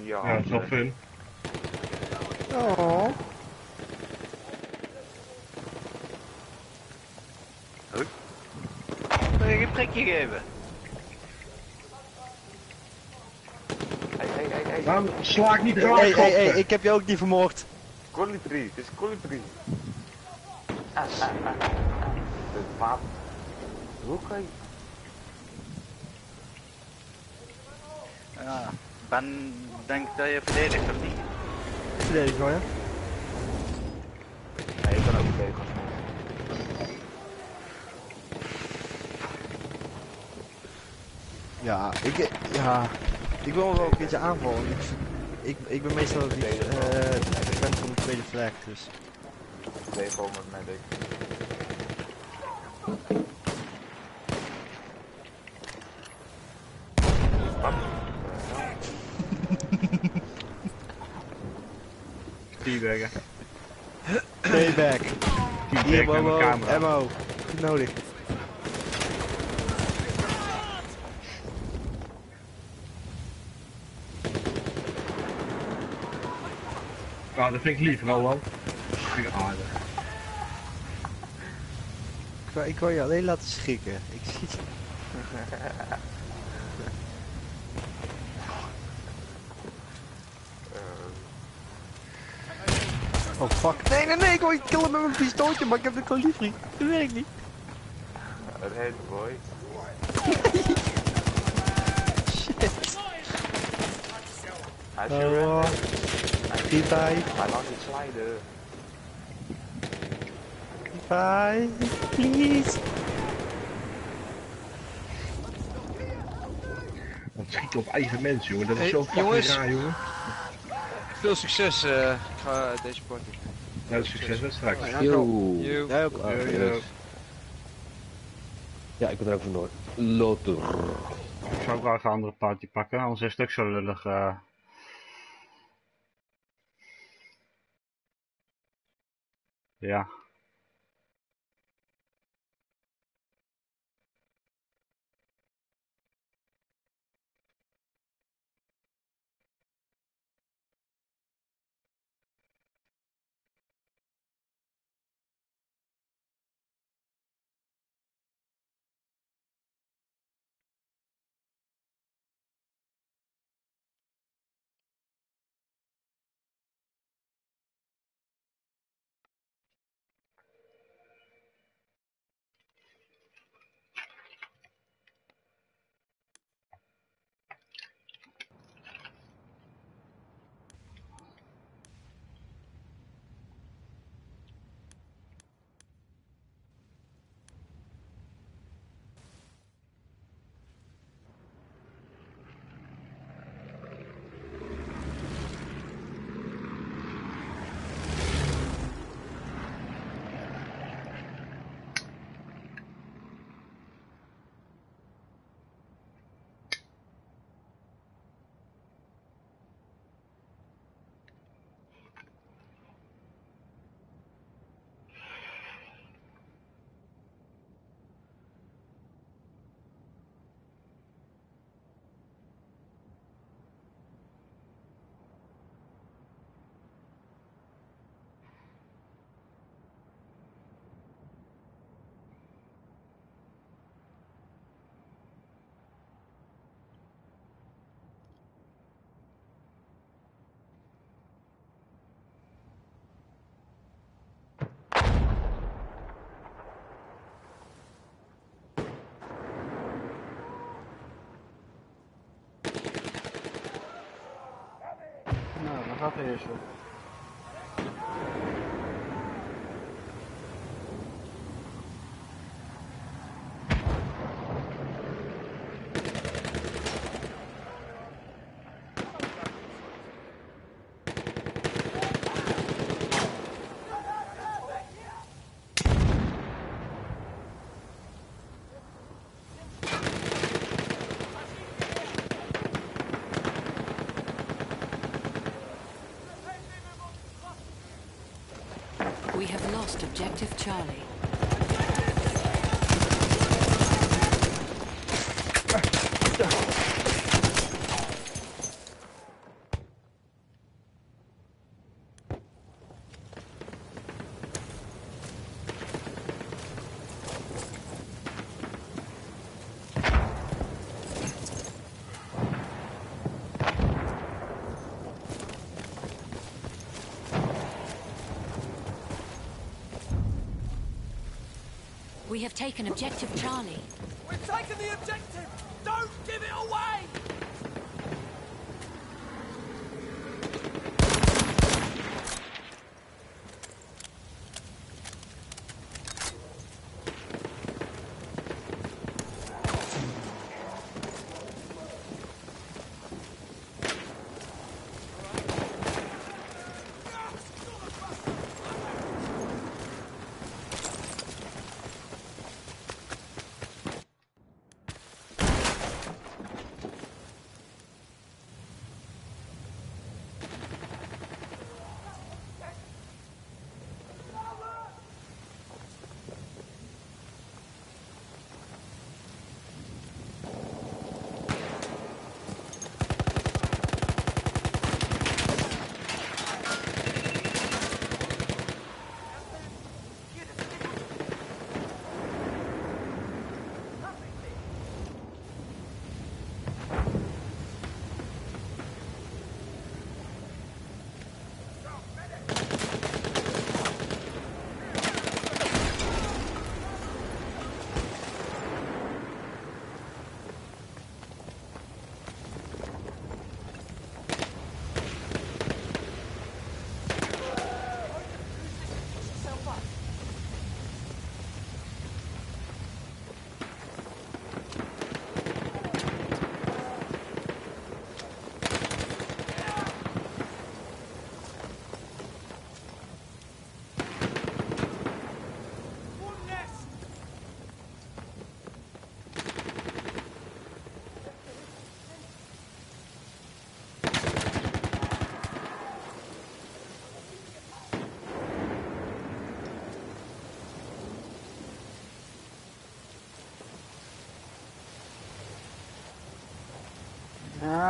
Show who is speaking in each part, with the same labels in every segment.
Speaker 1: Ja,
Speaker 2: Ja, dat is wel fun.
Speaker 3: Oh.
Speaker 4: Wil je een prikje geven?
Speaker 1: Hey, hey, hey, hey.
Speaker 2: Waarom sla ik niet raar?
Speaker 3: Hey, hey, hey, ik heb je ook niet vermoord.
Speaker 1: Colibri, het is colibri. Ah, ah, ah. Het wapen. Hoe kan je...
Speaker 4: Ja. Ben denkt dat je verdedigt of niet?
Speaker 3: Verdedig hoor, ja.
Speaker 1: Nee, ik kan ook tegen.
Speaker 3: Ja, ik, ja, ik wil wel een keertje aanvallen. Ik, ik, ik ben meestal niet eh fan van de tweede flag, dus.
Speaker 1: Nee, gewoon met medic.
Speaker 2: Teabaggen.
Speaker 3: Payback. Hier,
Speaker 2: camera.
Speaker 3: ammo. Goed nodig.
Speaker 2: Ja, dat vind ik lief, Roland. Dat vind ik aardig.
Speaker 3: Ik wou, ik wou je alleen laten schrikken. Ik zie Oh fuck. Nee, nee, nee, ik wil je killen met mijn pistooltje, maar ik heb de colibri. Dat werkt niet.
Speaker 1: Het heet boy.
Speaker 3: Shit.
Speaker 1: Hij is je
Speaker 3: Oh, revive,
Speaker 1: Hij je sliden.
Speaker 3: revive, please.
Speaker 2: Dat schiet op eigen mensen, jongen. Dat is zo fucking raar, jongen.
Speaker 4: Veel succes. eh, ik ga uit deze party.
Speaker 2: Nou, succes met straks.
Speaker 5: Yo.
Speaker 4: Yo.
Speaker 3: Jij ook.
Speaker 2: Yo,
Speaker 5: yes.
Speaker 2: yo.
Speaker 5: Ja, ik ben er ook vandoor. Loter.
Speaker 2: Ik zou graag een andere party pakken, anders is het ook zo lullig. eh. Ja.
Speaker 6: Nou, dan gaat hij eerst op.
Speaker 7: We have lost objective Charlie. We have taken objective Charlie.
Speaker 8: We've taken the objective!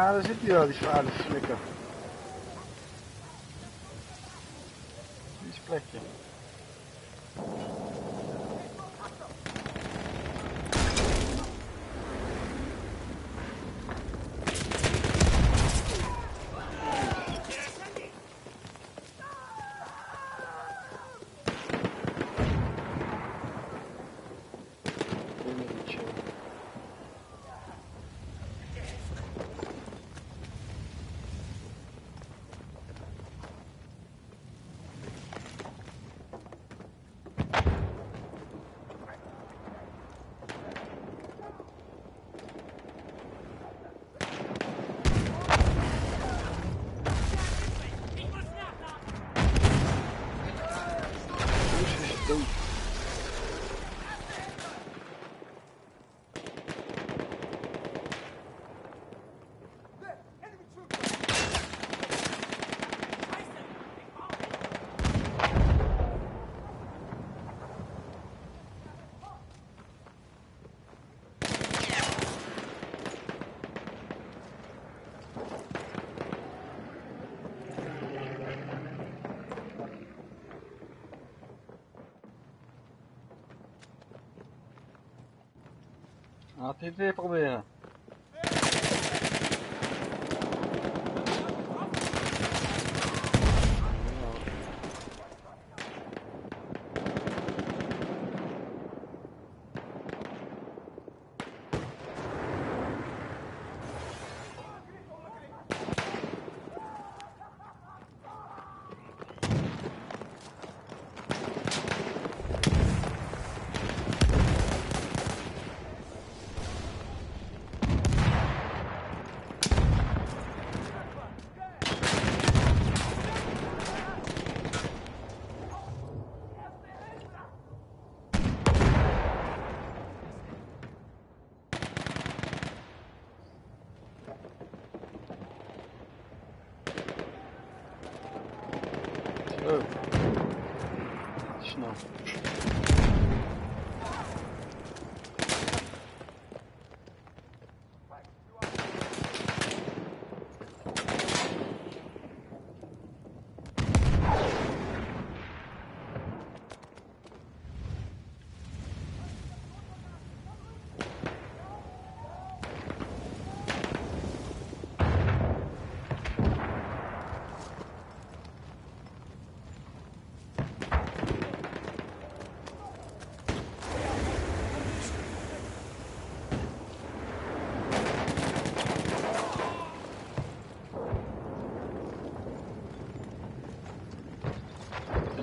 Speaker 6: على 6 ديرها هذه شحال السميكه Não tem problema.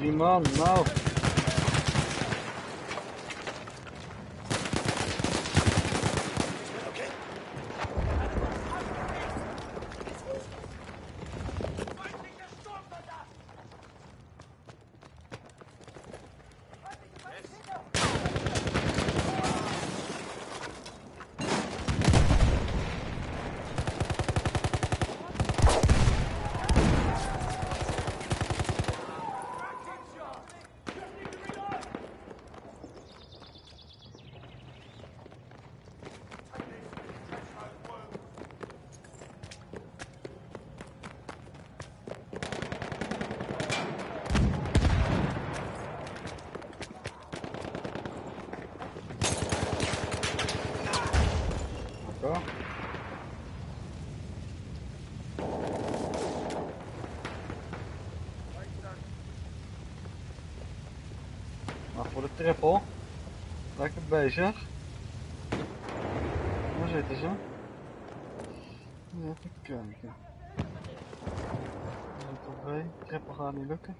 Speaker 6: limão, mal. trippel. Lekker bezig. Waar zitten ze? Even kijken. Trippel gaat niet lukken.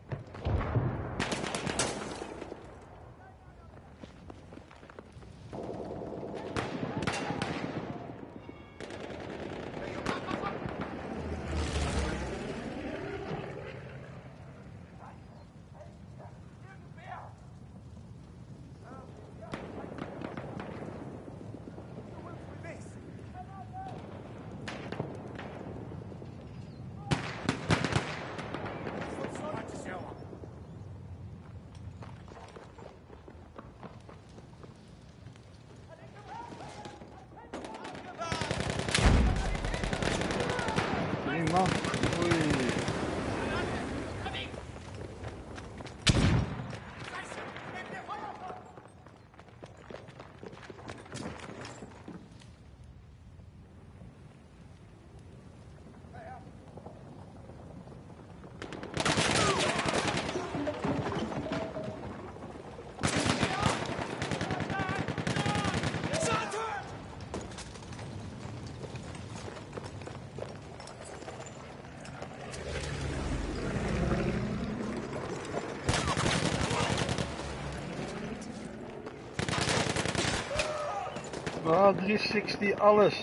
Speaker 6: 360 alles.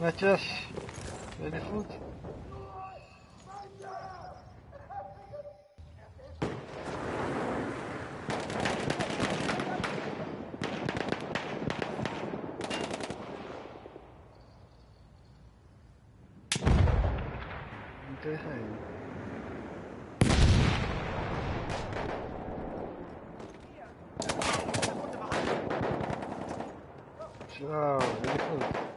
Speaker 6: Netjes. 아, 여기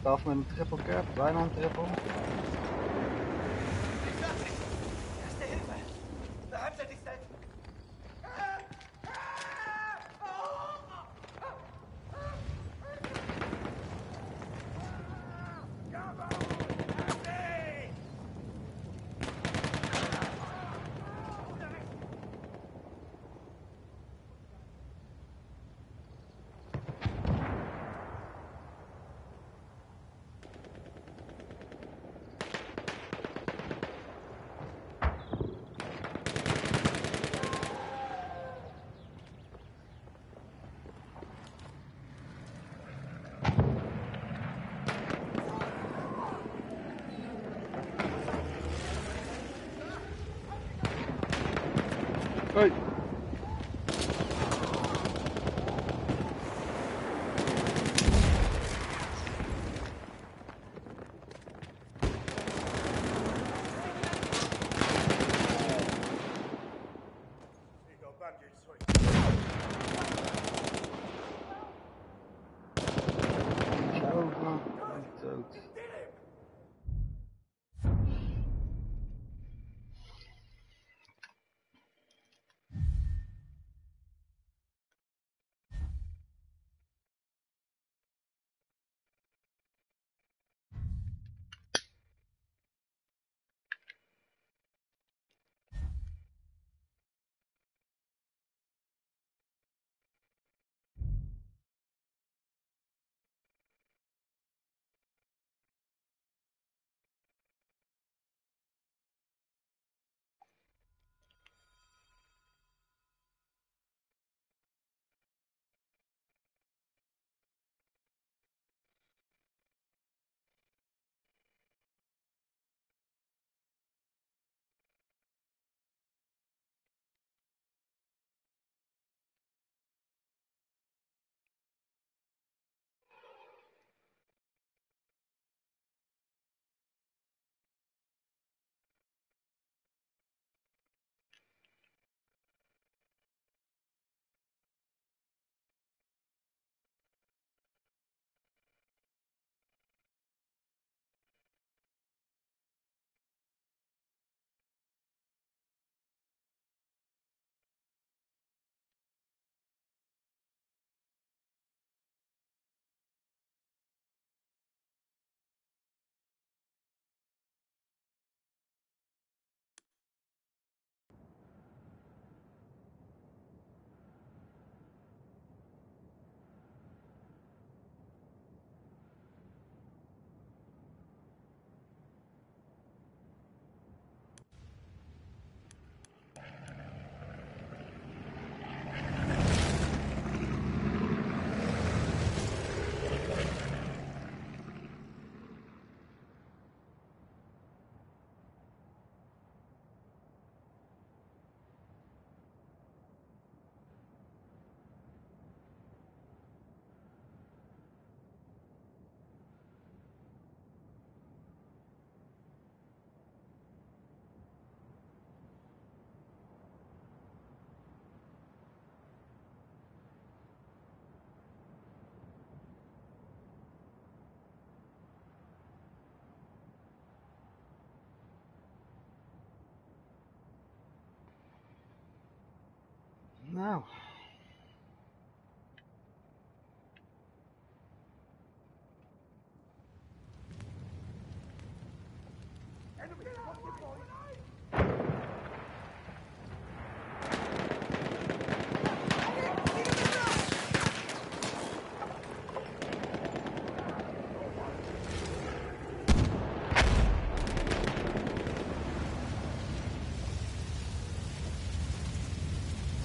Speaker 6: Sluit af met een triple cap, bijna een triple.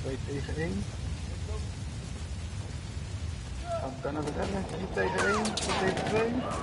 Speaker 6: 2 tegen 1. Gaan we dan naar de 2 tegen 1, 2 tegen 2.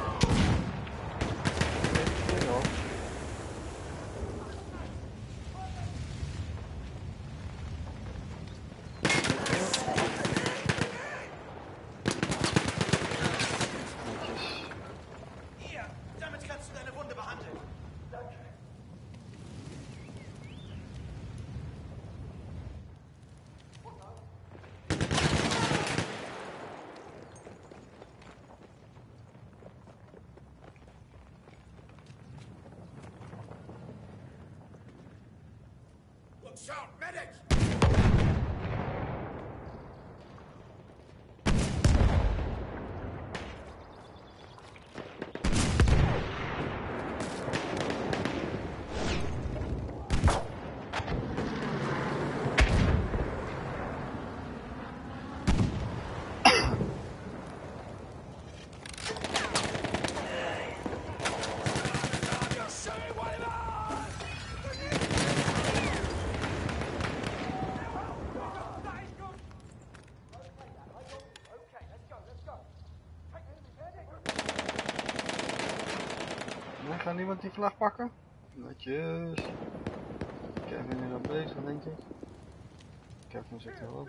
Speaker 6: Niemand die vlag pakken? Netjes. Kevin is al bezig, denk ik. Kevin zit er wel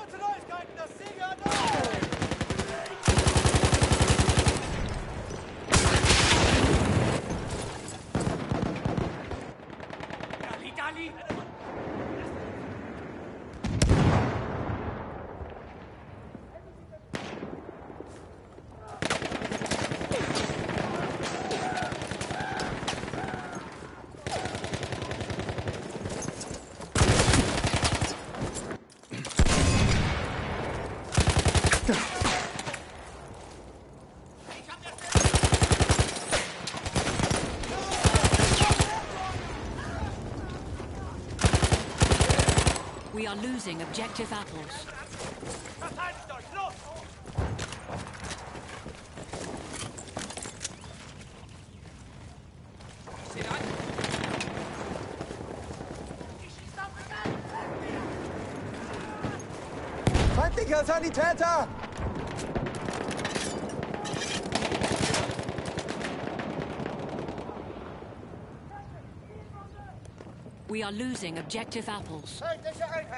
Speaker 7: Are losing objective apples.
Speaker 3: Feindlicher Sanitäter!
Speaker 7: We are losing objective apples.
Speaker 8: Feindliche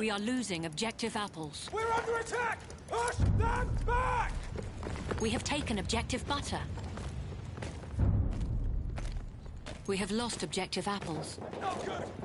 Speaker 7: We are losing objective apples.
Speaker 8: We're under attack! Push them back!
Speaker 7: We have taken objective butter. We have lost objective apples.
Speaker 8: No good.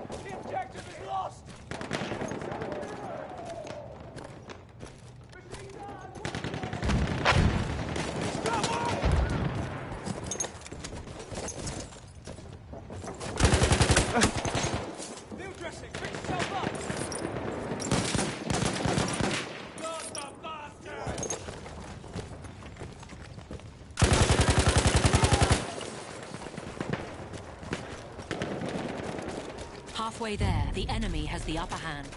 Speaker 7: Halfway there, the enemy has the upper hand.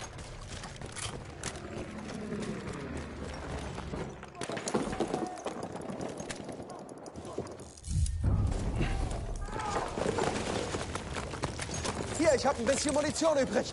Speaker 8: Hier, ich habe ein bisschen Munition übrig.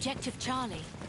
Speaker 7: Objective Charlie.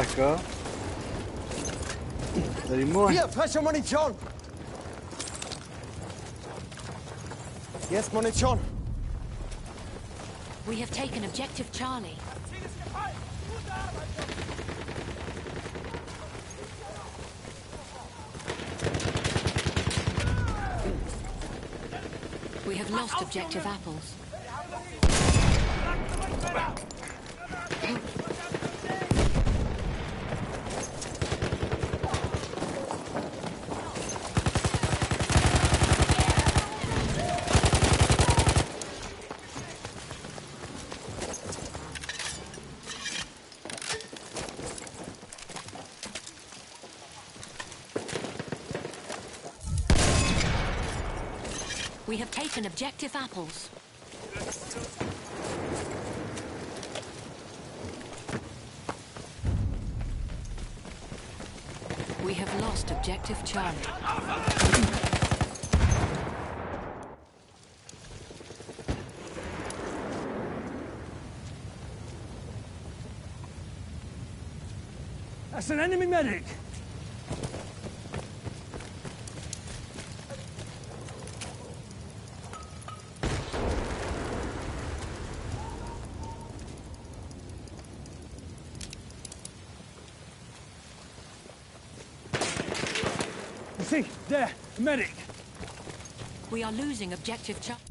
Speaker 2: Kijk hoor. Dat is mooi.
Speaker 8: Hier, frische Munition! Jetzt Munition!
Speaker 7: We have taken objective Charlie. We have lost objective apples. We have taken objective apples. We have lost objective Charlie.
Speaker 8: That's an enemy medic! See, there, medic!
Speaker 7: We are losing objective Charlie.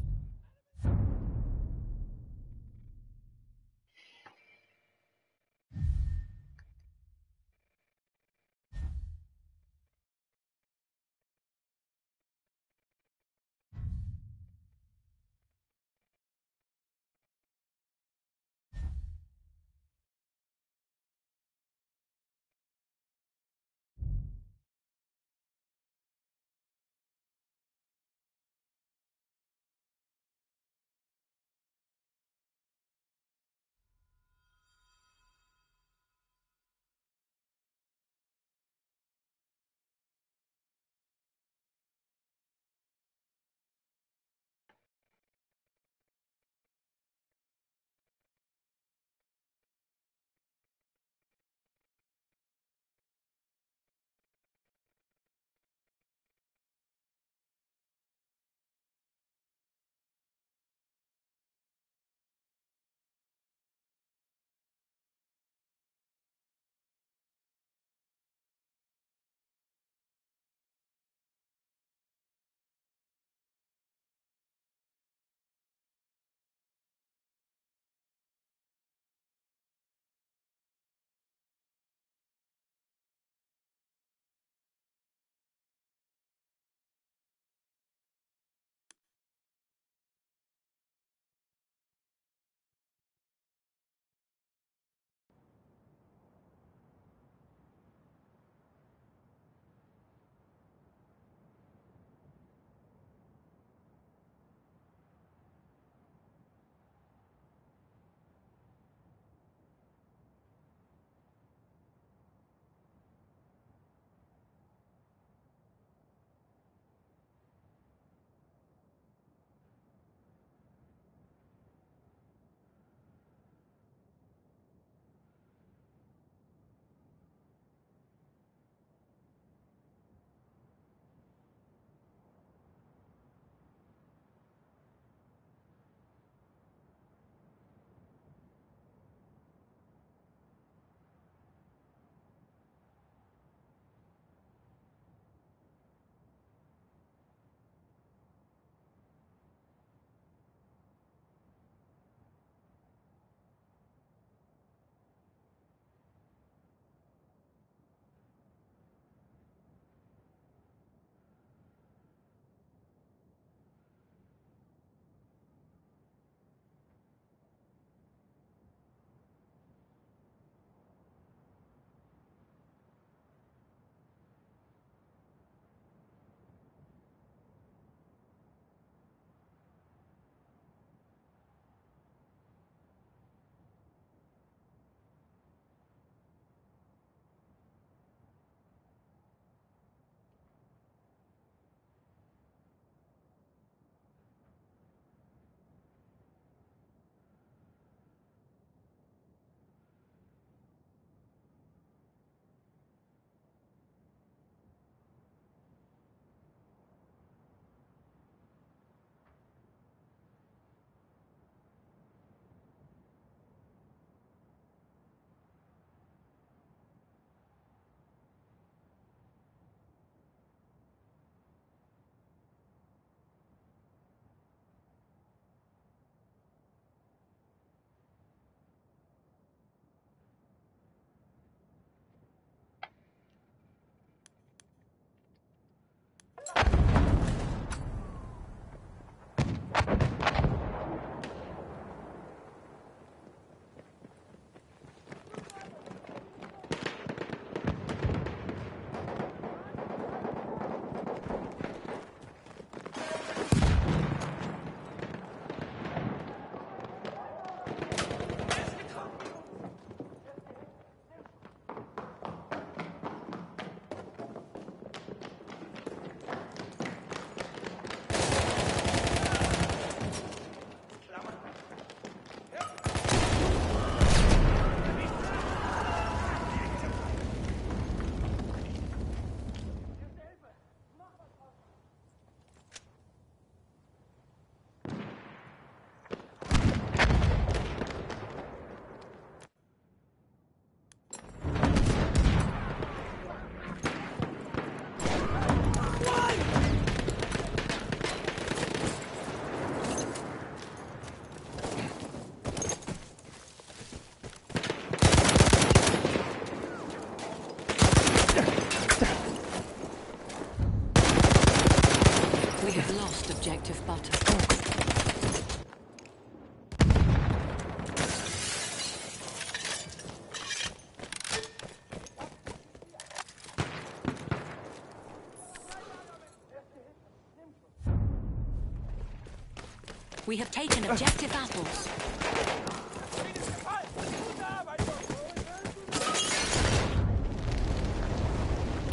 Speaker 7: We have taken objective apples.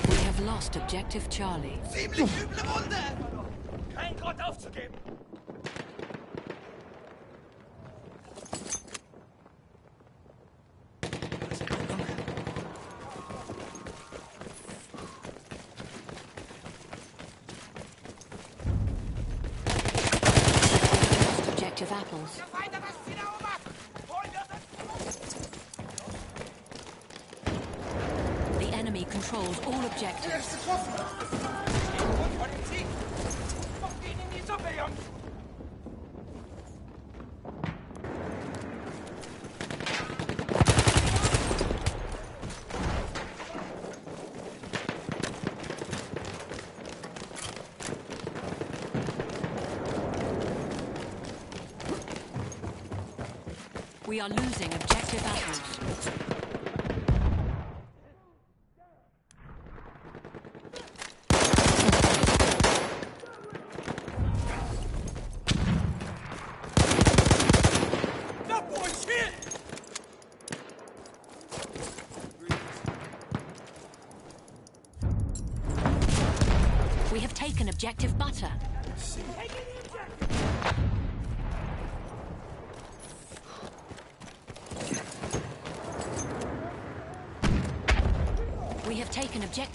Speaker 7: We have lost objective Charlie.
Speaker 8: Ziemlich üble Runde! Kein Grund aufzugeben!
Speaker 7: Lost objective apples.
Speaker 8: Weiter das Ziel erobert! Holen wir das
Speaker 7: The enemy controls all objectives.
Speaker 8: Grund vor dem Sieg! Spuckt ihn in die Suppe, Jungs!
Speaker 7: We are losing objective apples.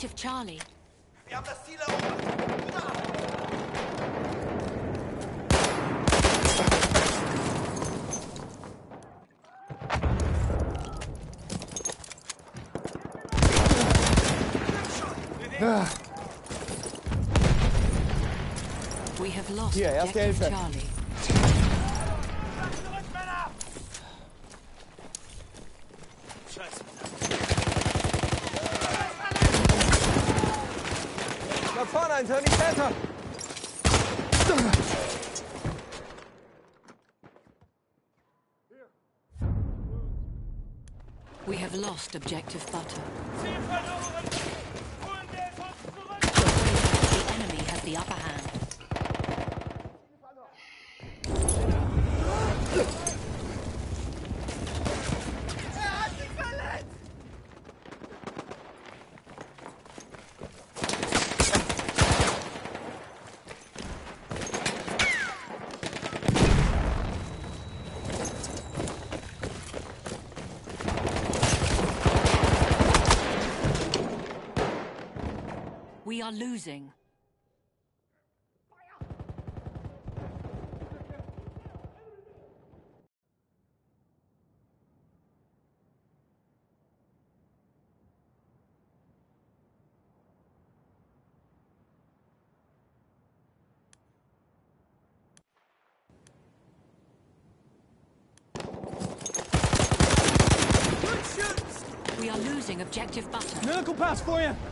Speaker 7: Objective Charlie.
Speaker 8: Wir haben das Ziel erobert!
Speaker 7: We have lost
Speaker 3: Hier, erste Hilfe.
Speaker 7: Charlie. We have lost objective butter.
Speaker 8: Ziel verloren! Holen wir es uns zurück!
Speaker 7: The enemy has the upper hand. We are losing. We are losing objective butter.
Speaker 3: Miracle Pass vor je!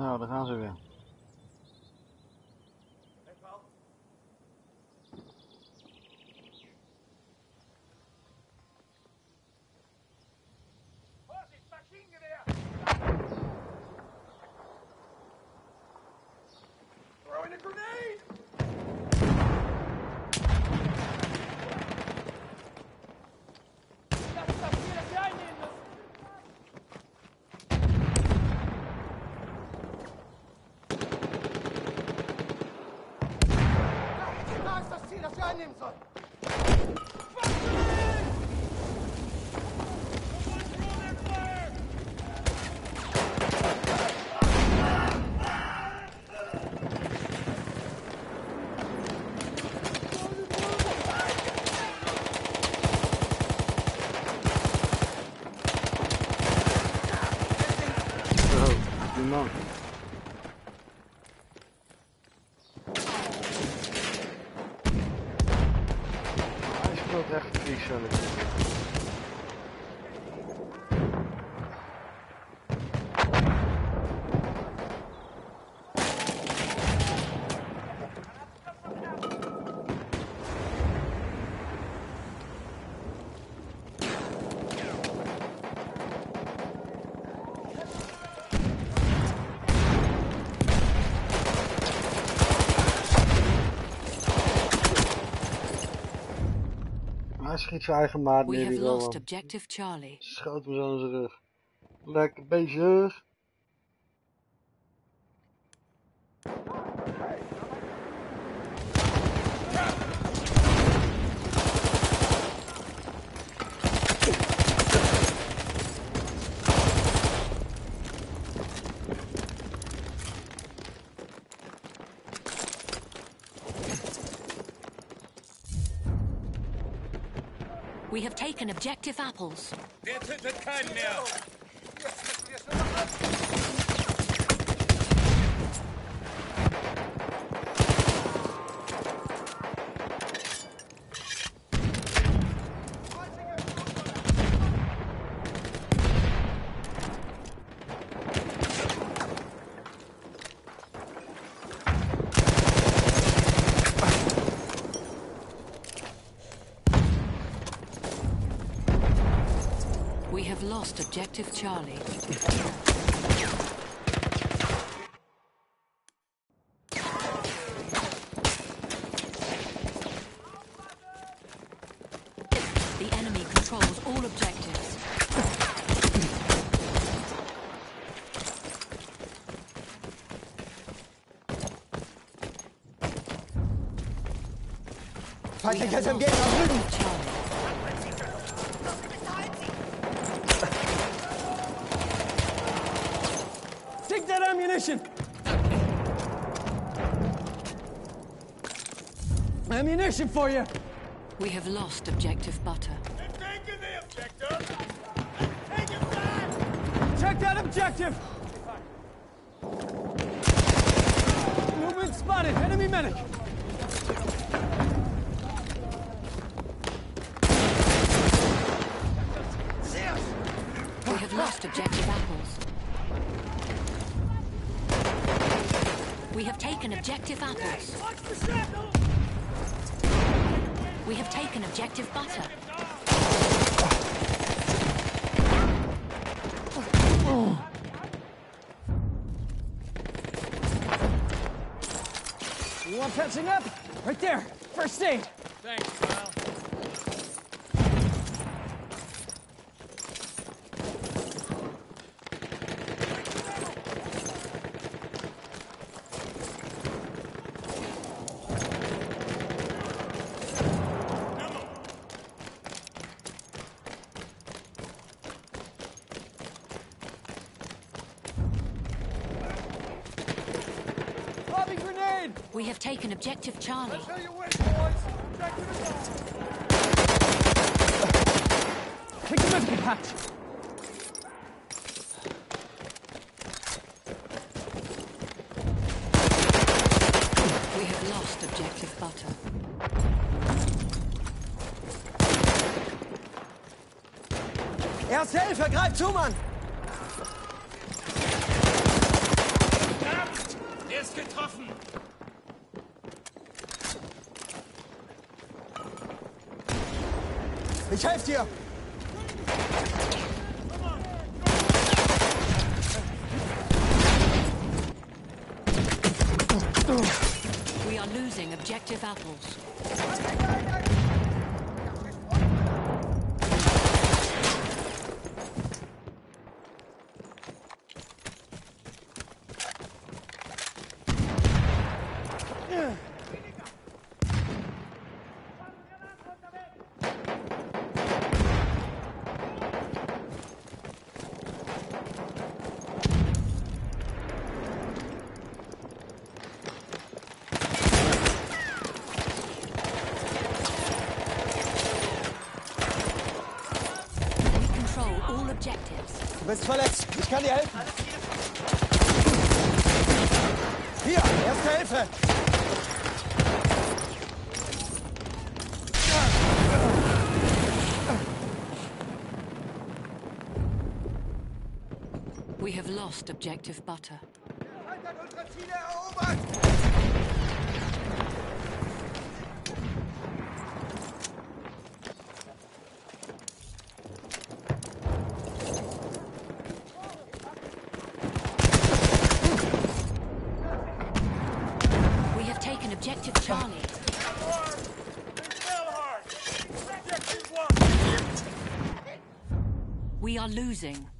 Speaker 6: Nou, daar gaan ze weer.
Speaker 8: Das Ziel, das wir
Speaker 6: echt een kriegschannetje. Schiet zijn eigen maat
Speaker 7: We have lost
Speaker 6: man.
Speaker 7: objective Charlie.
Speaker 6: Schoot me zo in zijn rug. Lekker bezig.
Speaker 7: Taken objective apples.
Speaker 8: Tötet keinen mehr!
Speaker 7: We have lost objective Charlie. The enemy controls all objectives. Have lost objective Charlie.
Speaker 8: Take that ammunition! Ammunition for you!
Speaker 7: We have lost objective butter.
Speaker 8: Taking the objective! Take it back! Check that objective! Movement spotted! Enemy medic!
Speaker 7: We have lost objective apples. We have taken objective apples.
Speaker 8: Watch the shrapnel!
Speaker 7: We have taken objective butter.
Speaker 8: You want patching up? Right there! First aid! Thanks, pal.
Speaker 7: We have taken objective Charlie.
Speaker 9: Tell you which, boys. Objective is on. Take the medical patch.
Speaker 7: We have lost objective butter.
Speaker 9: Erste Hilfe, greif zu, Mann! Bist verletzt. Ich kann dir helfen. Hier, erste Hilfe!
Speaker 7: We have lost objective butter.
Speaker 9: unsere Ziele
Speaker 7: losing.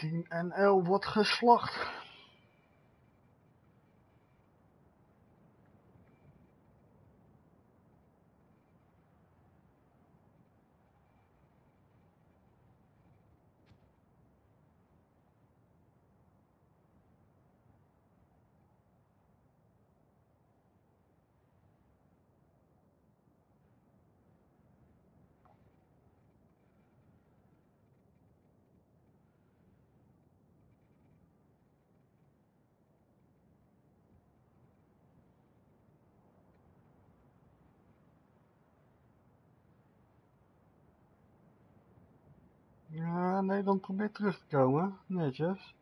Speaker 6: 10 NL wordt geslacht. Nederland probeert terug te komen. Netjes.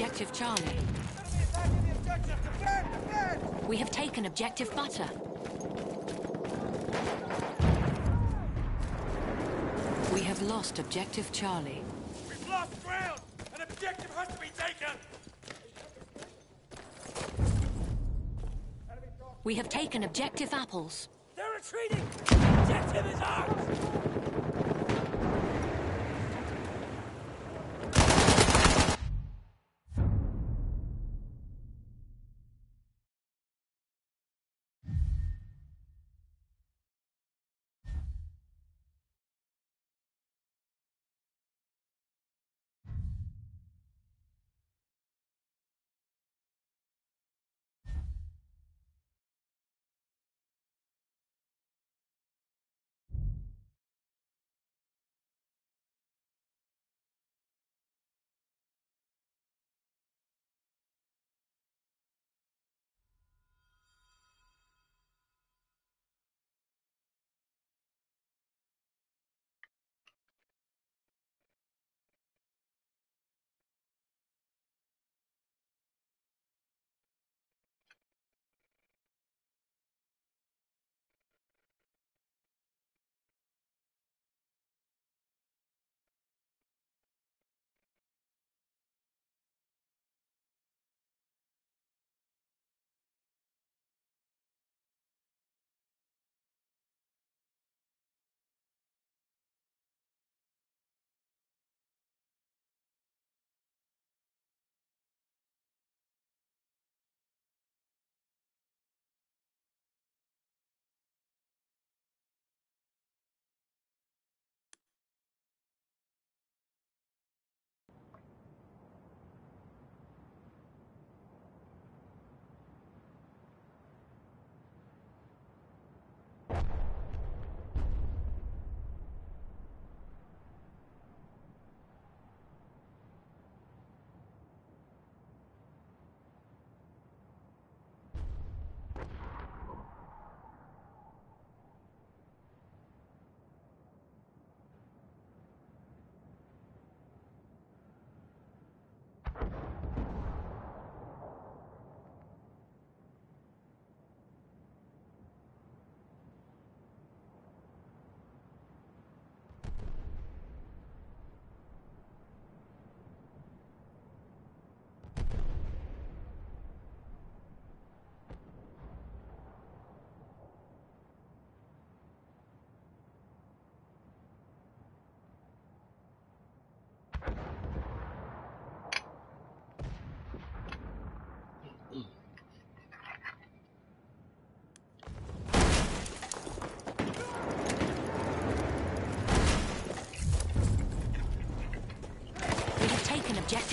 Speaker 7: Objective Charlie. We have taken objective Butter. We have lost objective Charlie.
Speaker 10: We've lost ground! An objective has to be taken!
Speaker 7: We have taken objective Apples.
Speaker 10: They're retreating! Objective is ours!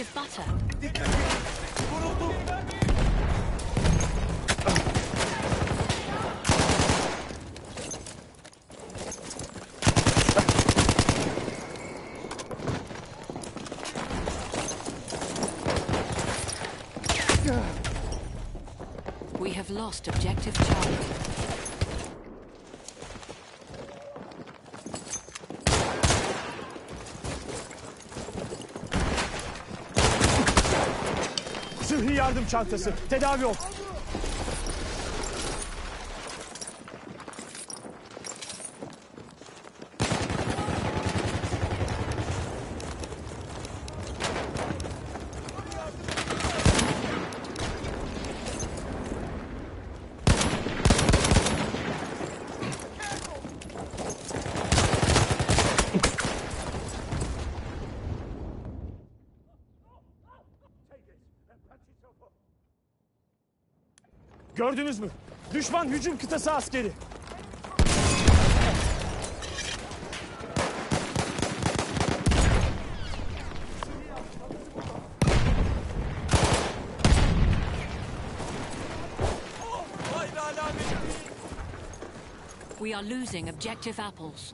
Speaker 7: Butter. We have lost objective Charlie.
Speaker 8: Yardım çantası. Tedavi ol. Gördünüz mü? Düşman hücum kıtası askeri.
Speaker 7: We are losing objective Apples.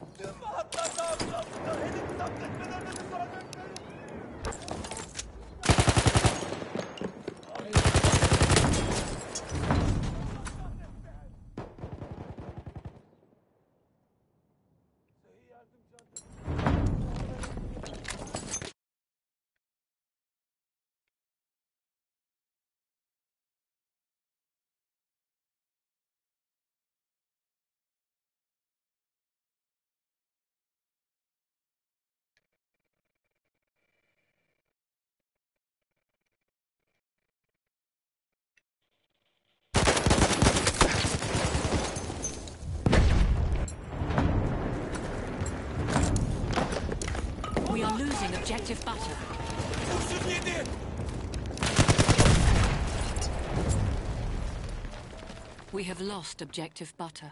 Speaker 10: Kurşun yedi.
Speaker 7: We have lost objective butter.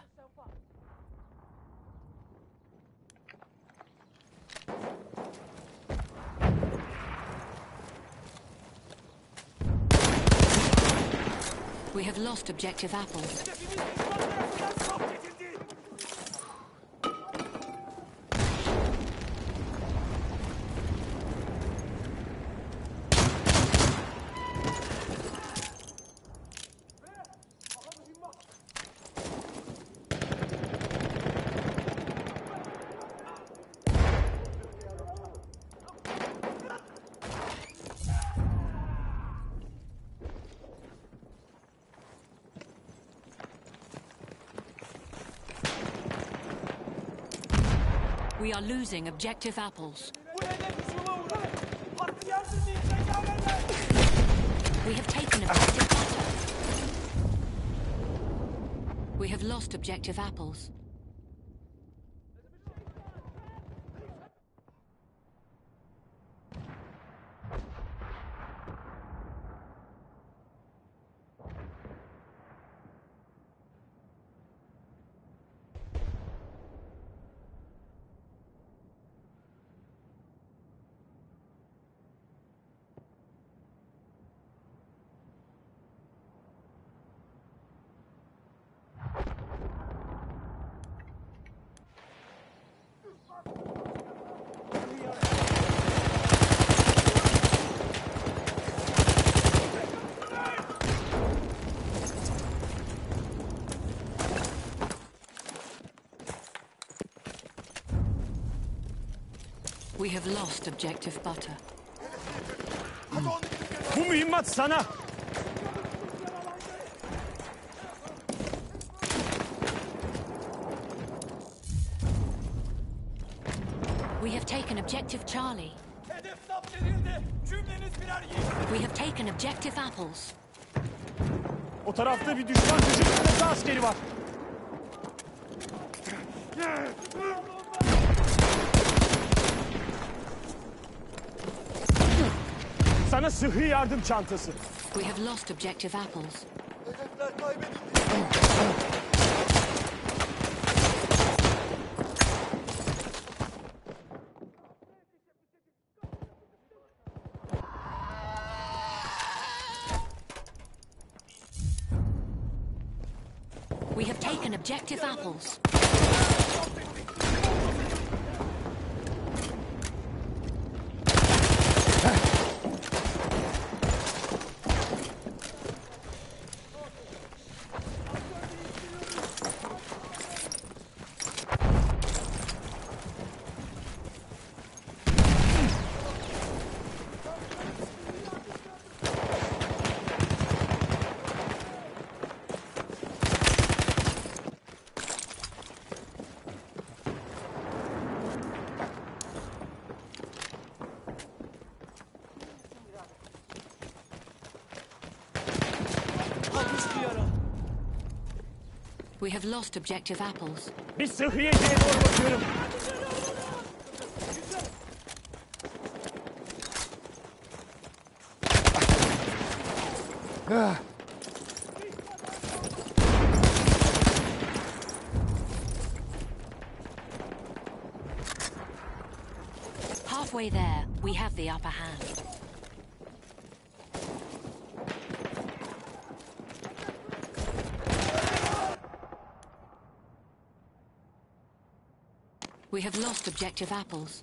Speaker 7: We have lost objective apples. We are losing objective apples. We have taken objective. We have lost objective apples. Have lost objective butter.
Speaker 8: Sana.
Speaker 7: We have taken objective Charlie.
Speaker 10: Hedef zapt edildi. Cümleniz birer yiğit.
Speaker 7: We have taken objective apples.
Speaker 8: O tarafta bir düşman gücü askeri var. Sana sıhhi yardım çantası.
Speaker 7: We have lost objective apples. We have taken objective apples. We have lost objective apples. Halfway there, we have the upper hand. We have objective apples.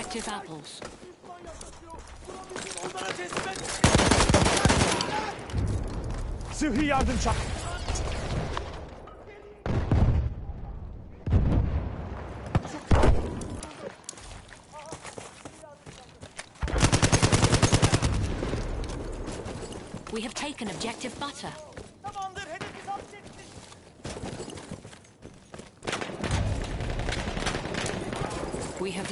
Speaker 7: objective apples.
Speaker 8: Sıhhi yardım.
Speaker 7: We have taken objective butter.
Speaker 10: Tamamdır hedefi zapt ettik.
Speaker 7: We have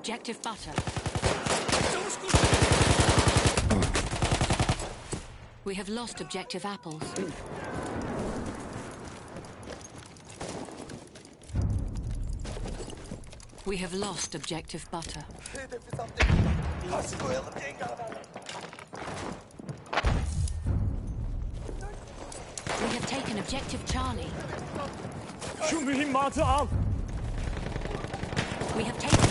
Speaker 7: Objective butter. We have lost objective apples. We have lost objective butter.
Speaker 10: Hedefi zapt ettik. Karşı koyalım cengaverler.
Speaker 7: We have taken objective Charlie.
Speaker 8: Şu mühimmatı al.
Speaker 7: We have taken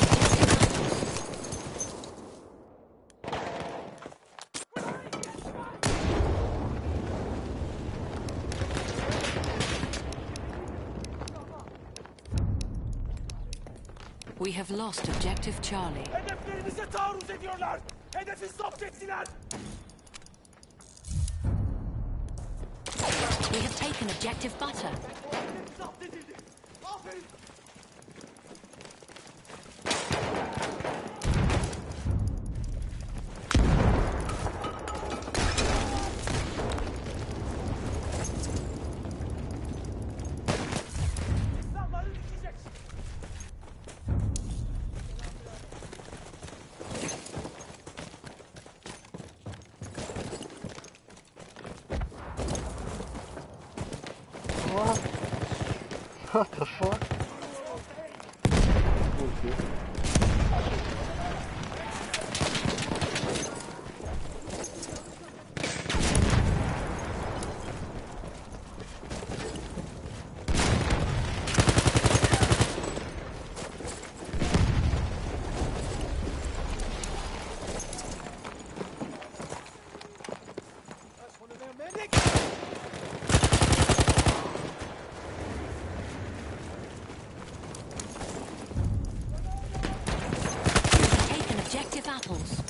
Speaker 7: We have lost objective Charlie.
Speaker 10: Hedeflerimize taarruz ediyorlar. Hedefi zapt ettiler.
Speaker 7: We have taken objective butter.
Speaker 10: Hedef zapt edildi. Aferin. İnsanları düşecek.
Speaker 6: What the fuck?
Speaker 7: We have taken objective apples.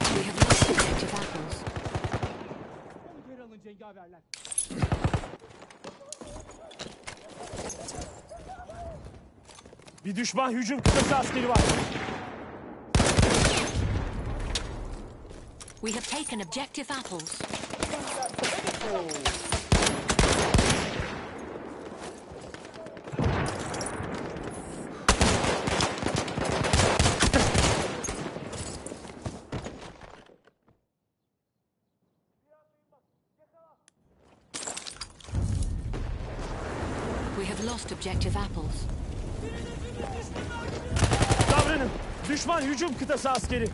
Speaker 7: We have lost objective apples.
Speaker 8: Geri alın cengaverler. Bir düşman hücum askeri var.
Speaker 7: We have taken objective apples. We have lost objective apples.
Speaker 8: Davranın. Düşman hücum kıtası askeri.